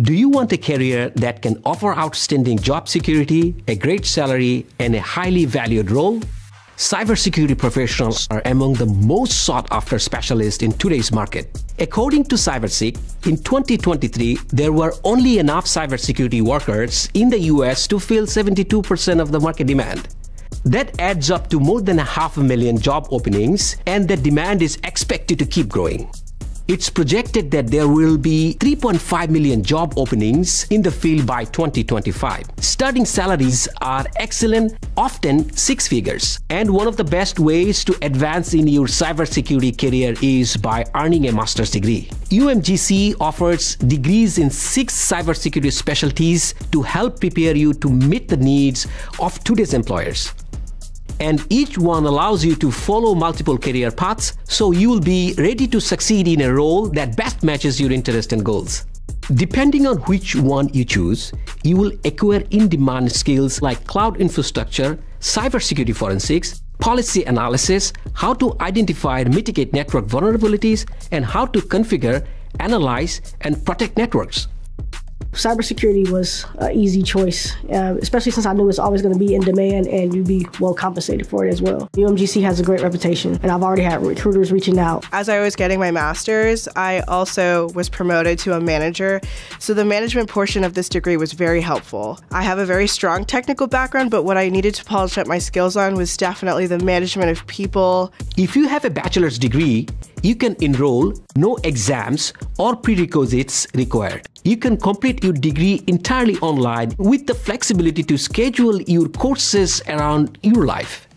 Do you want a career that can offer outstanding job security, a great salary, and a highly valued role? Cybersecurity professionals are among the most sought after specialists in today's market. According to CyberSeek, in 2023, there were only enough cybersecurity workers in the US to fill 72% of the market demand. That adds up to more than a half a million job openings, and the demand is expected to keep growing. It's projected that there will be 3.5 million job openings in the field by 2025. Starting salaries are excellent, often six figures. And one of the best ways to advance in your cybersecurity career is by earning a master's degree. UMGC offers degrees in six cybersecurity specialties to help prepare you to meet the needs of today's employers and each one allows you to follow multiple career paths so you will be ready to succeed in a role that best matches your interest and goals. Depending on which one you choose, you will acquire in-demand skills like cloud infrastructure, cybersecurity forensics, policy analysis, how to identify and mitigate network vulnerabilities, and how to configure, analyze, and protect networks. Cybersecurity was an easy choice, uh, especially since I knew it's always going to be in demand and you'd be well compensated for it as well. UMGC has a great reputation, and I've already had recruiters reaching out. As I was getting my master's, I also was promoted to a manager, so the management portion of this degree was very helpful. I have a very strong technical background, but what I needed to polish up my skills on was definitely the management of people. If you have a bachelor's degree, you can enroll no exams or prerequisites required. You can complete your degree entirely online with the flexibility to schedule your courses around your life.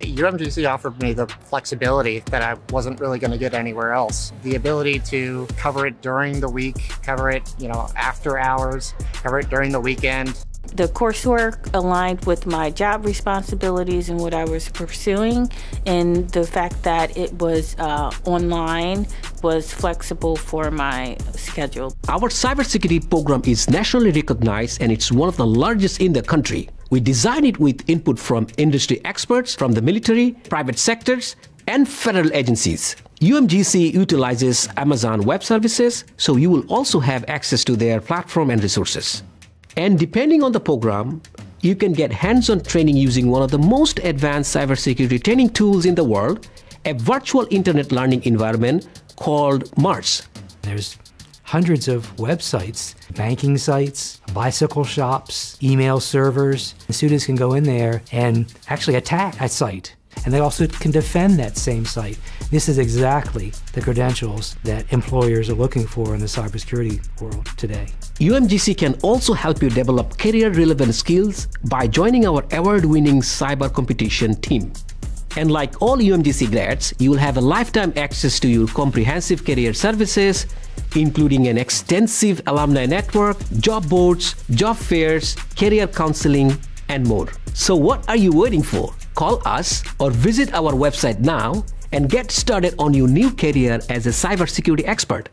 UMGC offered me the flexibility that I wasn't really going to get anywhere else. The ability to cover it during the week, cover it, you know, after hours, cover it during the weekend. The coursework aligned with my job responsibilities and what I was pursuing, and the fact that it was uh, online was flexible for my schedule. Our cybersecurity program is nationally recognized and it's one of the largest in the country. We design it with input from industry experts, from the military, private sectors, and federal agencies. UMGC utilizes Amazon Web Services, so you will also have access to their platform and resources. And depending on the program, you can get hands-on training using one of the most advanced cybersecurity training tools in the world, a virtual internet learning environment called Mars. There's hundreds of websites, banking sites, bicycle shops, email servers. Students can go in there and actually attack a site and they also can defend that same site. This is exactly the credentials that employers are looking for in the cybersecurity world today. UMGC can also help you develop career relevant skills by joining our award winning cyber competition team. And like all UMGC grads, you will have a lifetime access to your comprehensive career services, including an extensive alumni network, job boards, job fairs, career counseling, and more. So what are you waiting for? Call us or visit our website now and get started on your new career as a cybersecurity expert.